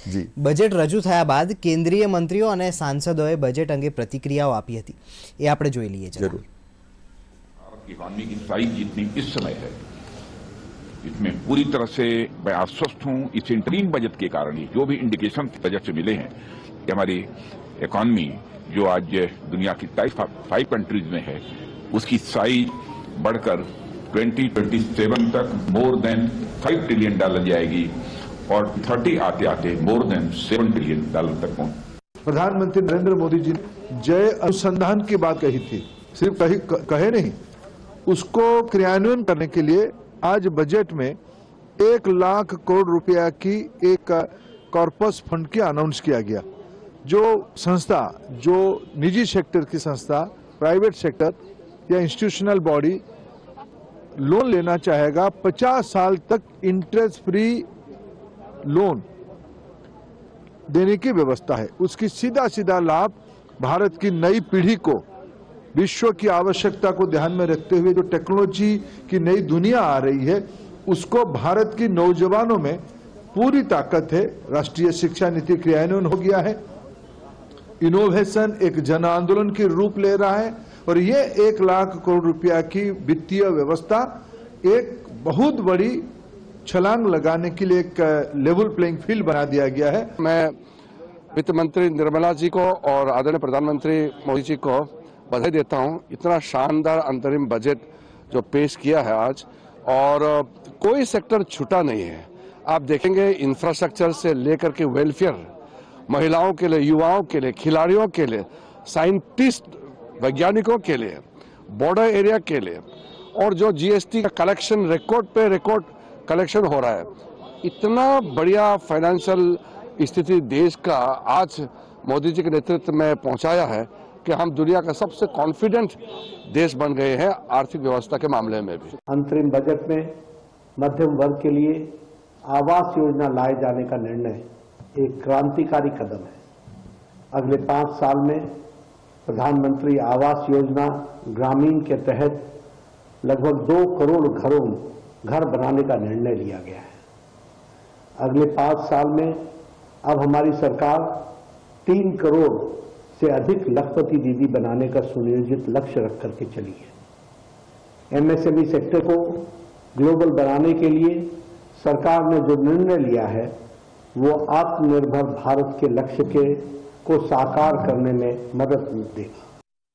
જી budget રજૂ થયા બાદ કેન્દ્રીય મંત્રીઓ અને સાંસદોએ બજેટ અંગે પ્રતિક્રિયાઓ આપી હતી એ આપણે જોઈ લઈએ જરા. જરૂર भारत की इकॉनमी की साइज जितनी इस समय है इसमें पूरी तरह से मैं आश्वस्त हूं इस इंटरीम बजट के कारण ही जो भी इंडिकेशन बजट से मिले हैं कि हमारी इकॉनमी जो आज दुनिया की टाइप फाइव कंट्रीज में है उसकी साइज बढ़कर 2027 तक मोर देन 5 ट्रिलियन डॉलर जाएगी और 30 आते आते मोर देन 7 ट्रिलियन डॉलर तक पहुँच। प्रधानमंत्री नरेंद्र मोदी जी ने जय अनुसंधान की बात कही थी। सिर्फ़ कही कहे नहीं, उसको क्रियान्वयन करने के लिए आज बजट में एक लाख करोड़ रुपया की एक कॉर्पस फंड की अनाउंस किया गया। जो संस्था, जो निजी सेक्टर की संस्था, प्राइवेट सेक्टर या इंस्टीट्यूशनल बॉडी लोन लेना चाहेगा 50 साल तक इंटरेस्ट फ्री लोन देने की व्यवस्था है। उसकी सीधा सीधा लाभ भारत की नई पीढ़ी को, विश्व की आवश्यकता को ध्यान में रखते हुए जो टेक्नोलॉजी की नई दुनिया आ रही है, उसको भारत की नौजवानों में पूरी ताकत है। राष्ट्रीय शिक्षा नीति क्रियान्वयन हो गया है। इनोवेशन एक जन आंदोलन के रूप ले रहा है और ये एक लाख करोड़ रुपया की वित्तीय व्यवस्था एक बहुत बड़ी छलांग लगाने के लिए एक लेवल प्लेइंग फ़ील्ड बना दिया गया है। मैं वित्त मंत्री निर्मला जी को और आदरणीय प्रधानमंत्री मोदी जी को बधाई देता हूँ। इतना शानदार अंतरिम बजट जो पेश किया है आज, और कोई सेक्टर छूटा नहीं है। आप देखेंगे इंफ्रास्ट्रक्चर से लेकर के वेलफेयर महिलाओं के लिए, युवाओं के लिए, खिलाड़ियों के लिए साइंटिस्ट वैज्ञानिकों के लिए बॉर्डर एरिया के लिए, और जो जीएसटी का कलेक्शन रिकॉर्ड पे रिकॉर्ड कलेक्शन हो रहा है। इतना बढ़िया फाइनेंशियल स्थिति देश का आज मोदी जी के नेतृत्व में पहुँचाया है कि हम दुनिया का सबसे कॉन्फिडेंट देश बन गए हैं आर्थिक व्यवस्था के मामले में भी। अंतरिम बजट में मध्यम वर्ग के लिए आवास योजना लाए जाने का निर्णय एक क्रांतिकारी कदम है। अगले पाँच साल में प्रधानमंत्री आवास योजना ग्रामीण के तहत लगभग दो करोड़ घरों घर बनाने का निर्णय लिया गया है। अगले पाँच साल में अब हमारी सरकार तीन करोड़ से अधिक लखपति दीदी बनाने का सुनियोजित लक्ष्य रख करके चली है। एमएसएमई सेक्टर को ग्लोबल बनाने के लिए सरकार ने जो निर्णय लिया है, वो आत्मनिर्भर भारत के लक्ष्य के को साकार करने में मदद देगा।